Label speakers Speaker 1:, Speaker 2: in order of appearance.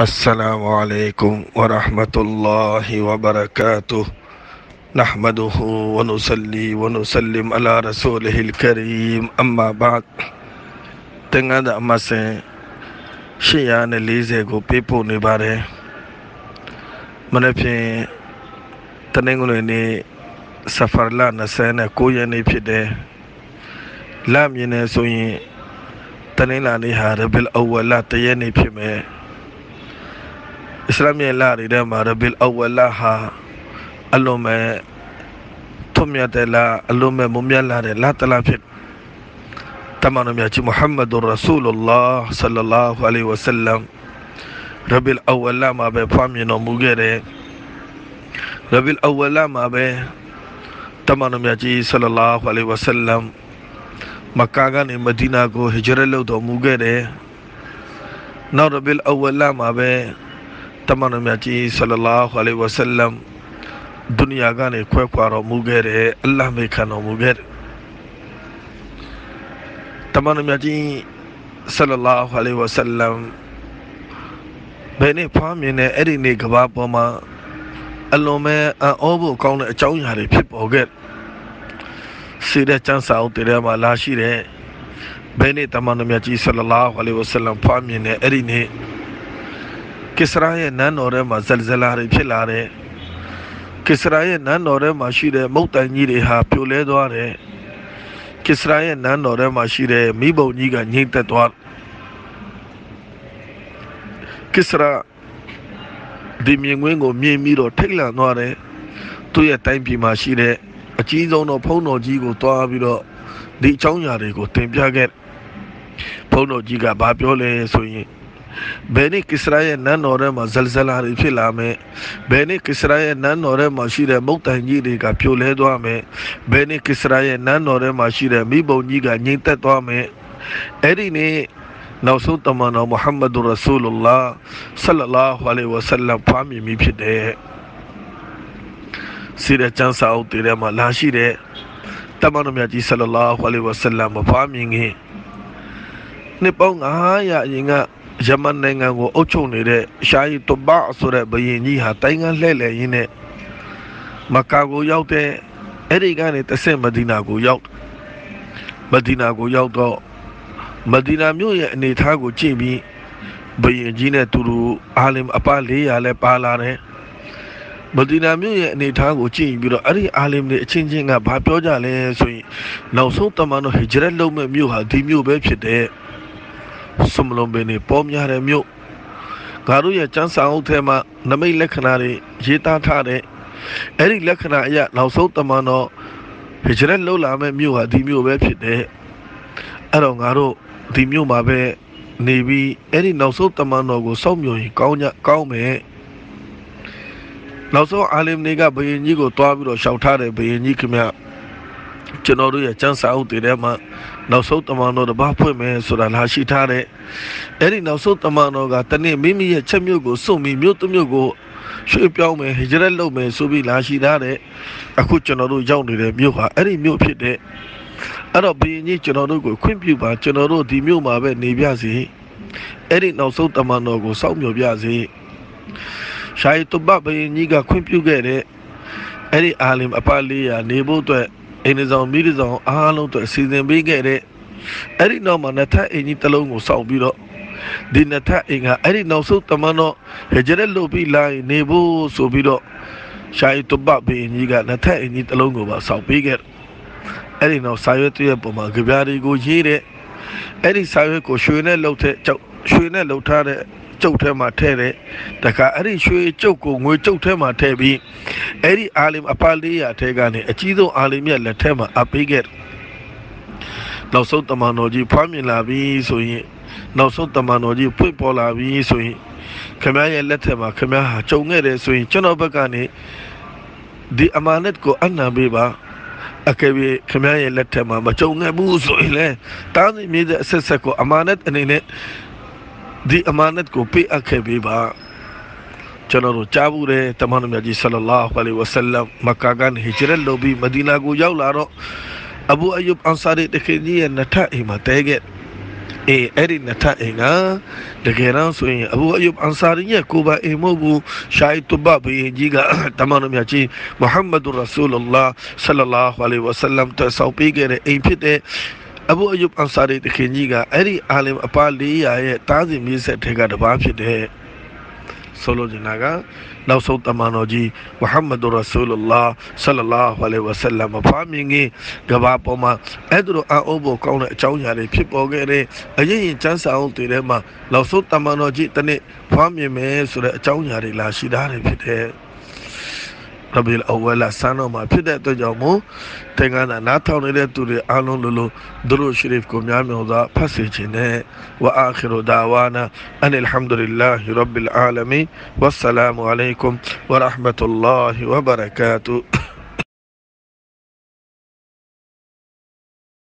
Speaker 1: السلام عليكم ورحمة الله وبركاته. نحمده ونصلي ونسلم على رسوله الكريم. أما بعد تنگا ما اما سے شیعان لیزے کو پیپو نبارے منے سفر لا نسین کوئی نی في دے لام ینے سوئی تنگلانی ہاربل اولا لا نی في میں က်နေ့ဖြစ်တယ်လမြင်နေဆိုရင်တနင်္လာနေ့ဟာရဘီလ်အဝလတရက်နေ့ဖြစ်မယ်အစ္စလာမ်ရဲ့လတွေထဲမှာရဘီလ်အဝလဟာအလုံးမဲ့ထွတ်မြတ်တဲ့လအလုံးမဲ့မုံမြတ်လာတဲ့လတလားဖြစ်တမန်တော်မြတ်ကြီးမုဟမ္မဒ်ရဆူလုလာဆလ္လာလာဟူအလိုင်ဝဆလမ်ရဘီလ်အဝလမှာပဲဖွားမြင်တော်မူခဲ့တယ်ရဘီလ်အဝလမှာပဲတမန်တော်မြတ်ကြီးဆလ္လာလာဟူအလိုင်ဝဆလမ်မက္ကာကနေမဒီနာကိုဟီဂျရတ်လုပ်တော်မူခဲ့တယ်နောက်ရဘီလ်အဝလမှာပဲ တမန်တော်မြတ်ကြီးဆလ္လာလာဟူအလိုင်ဝဆလမ်ဒုနီယာကနေခွဲခွာတော်မူခဲ့တယ်အလ္လာဟ်မေခံတော်မူခဲ့တယ်တမန်တော်မြတ်ကြီးဆလ္လာလာဟူအလိုင်ဝဆလမ်ဘယ်နေ့ဖွားမြင်တဲ့အဲ့ဒီနေ့ကဘာပေါ်မှာအလုံးမဲ့အောဖို့ကောင်းတဲ့အကြောင်းအရာတွေဖြစ်ပေါ်ခဲ့စီတဲ့ကျမ်းစာအုပ်တွေမှာလာရှိတဲ့ဘယ်နေ့တမန်တော်မြတ်ကြီးဆလ္လာလာဟူအလိုင်ဝဆလမ်ဖွားမြင်တဲ့အဲ့ဒီနေ့ ကိစရာရဲ့နန်းတော်ထဲမှာဇလဇလာတွေဖြစ်လာတဲ့ကိစရာရဲ့နန်းတော်ထဲမှာရှိတဲ့မုတ်တိုင်ကြီးတွေဟာပြိုလဲသွားတယ်ကိစရာရဲ့နန်းတော်ထဲမှာရှိတဲ့မိဘုံကြီးကငြိမ့်သက်သွားကိစရာဒီမြင်ကွင်းကိုမြင်ပြီးတော့ထိတ်လန့်သွားတယ်သူ့ရဲ့တိုင်းပြည်မှာရှိတဲ့အကြီးဆုံးသောဖုံးတော်ကြီးကိုတွားပြီးတော့ဒီအကြောင်းအရာတွေကိုတင်ပြခဲ့ဖုံးတော်ကြီးကဘာပြောလဲဆိုရင် ဘယ်နေ့ကိစရာရဲ့နန်းတော်ထဲမှာဇလဇလာတွေဖြစ်လာမယ်ဘယ်နေ့ကိစရာရဲ့နန်းတော်ထဲမှာရှိတဲ့မုတ်တိုင်ကြီးတွေကပြိုလဲသွားမယ်ဘယ်နေ့ကိစရာရဲ့နန်းတော်ထဲမှာရှိတဲ့မိဘုံကြီးကငြိမ်သက်သွားမယ်အဲ့ဒီနေ့နောက်ဆုံးတမန်တော်မုဟမ္မဒ်ရဆူလုလာဆလ္လာလာဟူအလိုင်ဝဆလမ်ဖွားမြင်ပြီးဖြစ်တယ်စီရချန်စာအုပ်တွေထဲမှာလာရှိတဲ့တမန်တော်မြတ်ကြီးဆလ္လာလာဟူအလိုင်ဝဆလမ်ဖွားမြင်ခင်နှစ်ပေါင်း900အရင်က ယမန်နိုင်ငံကိုအုပ်ချုပ်နေတဲ့ရှာယီတူဘာဆိုတဲ့ဘယင်ကြီးဟာတိုင်းကလှဲ့လေရင်းနဲ့မကာကိုရောက်တဲ့အဲ့ဒီကနေတဆင့်မဒီနာကိုရောက်မဒီနာကိုရောက်တော့မဒီနာမြို့ရဲ့အနေအထားကိုကြည့်ပြီးဘယင်ကြီးနဲ့သူတို့အာလင်အပ400လဲပါလာတယ်မဒီနာမြို့ရဲ့အနေအထားကိုကြည့်ပြီးတော့အဲ့ဒီအာလင်တွေအချင်းချင်းကဘာပြောကြလဲဆိုရင်နောက်ဆုံးတမန်တော်ဟီဂျရတ်လုပ်မဲ့မြို့ဟာဒီမြို့ပဲဖြစ်တဲ့ ဆွမလုံးပင်နေပေါ်များတဲ့မြို့ငါတို့ရဲ့ကျန်းစာအုပ်ထဲမှာနမိတ်လက္ခဏာတွေရေးသားထားတဲ့အဲ့ဒီလက္ခဏာအရနောက်ဆုံးတမန်တော်ဟိဂျရက်လှုပ်လာမဲ့မြို့ဟာဒီမြို့ပဲဖြစ်တယ်အဲ့တော့ငါတို့ဒီမြို့မှာပဲနေပြီးအဲ့ဒီနောက်ဆုံးတမန်တော်ကိုစောင့်မျှော်ရင်ကောင်းကြကောင်းမယ်နောက်ဆုံးအာလင်တွေကဘယင်ကြီးကိုတွားပြီးတော့ရှောက်ထားတယ်ဘယင်ကြီးခင်ဗျ ကျွန်တော်တို့ရဲ့ကျန်းစာအုပ်တွေထဲမှာနောက်ဆုံးတမန်တော်တပါးဖွင့်မယ်ဆိုတာလာရှိထားတဲ့အဲ့ဒီနောက်ဆုံးတမန်တော်ကတနေ့မိမိရဲ့ချက်မြို့ကိုစွန့်ပြီးမြို့တစ်မြို့ကိုရွှေ့ပြောင်းမယ်ဟိဂျရက်လုပ်မယ်ဆိုပြီးလာရှိထားတဲ့အခုကျွန်တော်တို့ရောက်နေတဲ့မြို့ဟာအဲ့ဒီမြို့ဖြစ်တဲ့အဲ့တော့ဘီရင်ကြီးကျွန်တော်တို့ကိုခွင့်ပြုပါကျွန်တော်တို့ဒီမြို့မှာပဲနေပြစီအဲ့ဒီနောက်ဆုံးတမန်တော်ကိုစောင့်မျှော်ပြစီရှာယီတဘဘီရင်ကြီးကခွင့်ပြုခဲ့တဲ့အဲ့ဒီအာလင်အပါလေးရာနေဖို့အတွက် အိမ်ဒီဆောင်မိဒီဆောင်အားလုံးအတွက်စီစဉ်ပေးခဲ့တဲ့အဲ့ဒီနောက်မှာနှစ်ထပ်အိမ်ကြီးတစ်လုံးကိုစောင့်ပြီးတော့ဒီနှစ်ထပ်အိမ်ကအဲ့ဒီနောက်ဆုံးတမန်တော်ဟေဂျရက်လို့ပြီးလာနေဖို့ဆိုပြီးတော့ရှာယီတဘဘီကြီးကနှစ်ထပ်အိမ်ကြီးတစ်လုံးကိုပါစောင့်ပေးခဲ့အဲ့ဒီနောက်စာရွက်တည်းပုံမှာကြပြားတွေကိုရေးတဲ့အဲ့ဒီစာရွက်ကိုရွှေနဲ့လှုပ်တဲ့ကြောက်ရွှေနဲ့လှုပ်ထားတဲ့ ကျုပ်ထဲမှာထည့်တယ်တခါအဲ့ဒီရွှေကျုပ်ကိုငွေကျုပ်ထဲမှာထည့်ပြီးအဲ့ဒီအာလင်အပါလေးရာထဲကနေအကြီးဆုံးအာလင်မြတ်လက်ထဲမှာအပ်ပေးခဲ့နောက်ဆုံးတမန်တော်ကြီးဖွားမြင်လာပြီဆိုရင်နောက်ဆုံးတမန်တော်ကြီးပွင့်ပေါ်လာပြီဆိုရင်ခမရဲ့လက်ထက်မှာခမဟာကြုံခဲ့တယ်ဆိုရင်ကျွန်တော်ဘက်ကနေဒီအမာနတ်ကိုအနံပေးပါအကယ်၍ခမရဲ့လက်ထက်မှာမကြုံခဲ့ဘူးဆိုရင်လေတားနေမြည်တဲ့အဆက်ဆက်ကိုအမာနတ်အနေနဲ့ ဒီအမာနတ်ကိုပေးအပ်ခဲ့ပေးပါကျွန်တော်တို့ကြားဘူးတယ်တမန်တော်မြတ်ကြီးဆလလာဟူအလိုင်ဝဆလမ်မက္ကာကနေဟီဂျရတ်လုပ်ပြီးမဒီနာကိုရောက်လာတော့အဘူအယုဘ်အန်ဆာရီတခင်ကြီးရဲ့နထအိမ်မှာတဲခဲ့အေးအဲ့ဒီနှစ်ထပ်အိမ်ကတကယ်တော့ဆိုရင်အဘူအယုဘ်အန်ဆာရီရဲ့ကိုယ်ပိုင်အိမ်မဟုတ်ဘူးရှာအီတူဘဘီရင်ကြီးကတမန်တော်မြတ်ကြီးမုဟမ္မဒ်ရဆူလလာဆလလာဟူအလိုင်ဝဆလမ်တဆောက်ပေးခဲ့တဲ့အိမ်ဖြစ်တဲ့ အဘူအယုဘ်အန်ဆာရီတခင်ကြီးကအဲ့ဒီအာလင်အပါ400ရဲ့တားစီမြေးဆက်ထဲကတပါးဖြစ်တဲ့ဆိုလိုချင်တာကနောက်ဆုံးတမန်တော်ကြီးမုဟမ္မဒ်ရဆူလလာဆလလာဟူအလိုင်ဝဆလမ်ဖာမင်းကြီးကဘာပေါ်မှာအဲ့ဒါလိုအအိုးပေါ်ကောင်းတဲ့အကြောင်းအရာတွေဖြစ်ပေါ်ခဲ့တဲ့အရင်ရင်စန်းစာအုပ်တွေထဲမှာနောက်ဆုံးတမန်တော်ကြီးတနေ့ဖွားမြင်မယ်ဆိုတဲ့အကြောင်းအရာတွေလာရှိတာတွေဖြစ်တဲ့ ရဘီလ်အဝလာဆန်တော်မှာဖြစ်တဲ့အတွက်ကြောင့်မို့တင်ကန်းသာနားထောင်နေတဲ့သူတွေအားလုံးလိုလိုဒရုရှရီဖ်ကိုများများစွာဖတ်စေခြင်းနဲ့ဝအာခီရူဒါဝါနာအန်အလ်ဟမ်ဒူလ illah ရဘ်ဘီလ်အာလမီဝဆလာမူအလိုင်ကွမ်ဝရဟ်မတုလ္လာဟီဝဘရကာတူ